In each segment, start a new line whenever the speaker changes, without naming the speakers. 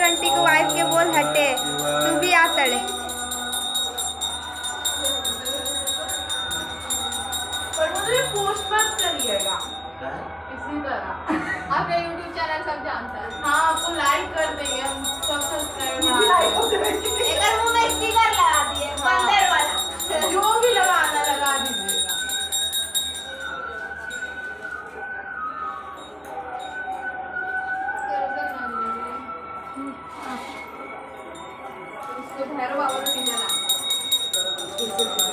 और आंटी को वाइफ के बोल हटे
तू भी आ
तड़े।
पोस्ट मत करिएगा इसी तरह।
आप यूट्यूब चैनल सब जानते हैं।
हाँ आपको लाइक कर देंगे हम सब सब्सक्राइब हाँ। एक
मुँह
में स्टिकर
Gracias.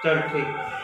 这儿可以